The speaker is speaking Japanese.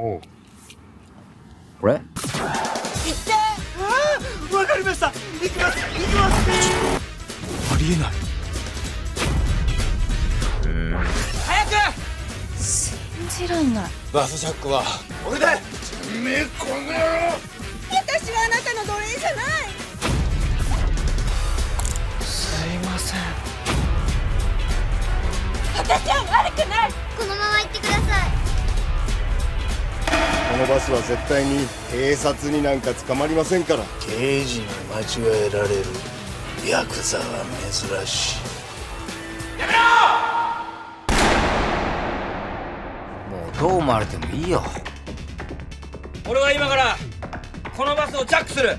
おう。これ？行って。あわかりました。行きます。行きます。ありえない。早く。信じらんない。バスジャックは俺だ。めこの野郎。私はあなたの奴隷じゃない。すいません。私は悪くない。このままのバスは絶対に警察になんか捕まりませんから。刑事に間違えられるヤクザは珍しい。もうどう思われてもいいよ。俺は今からこのバスをジャックする